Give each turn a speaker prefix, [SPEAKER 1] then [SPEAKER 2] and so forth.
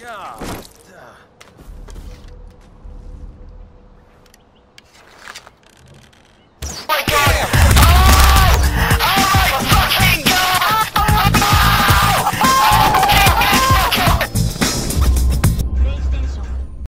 [SPEAKER 1] Yeah.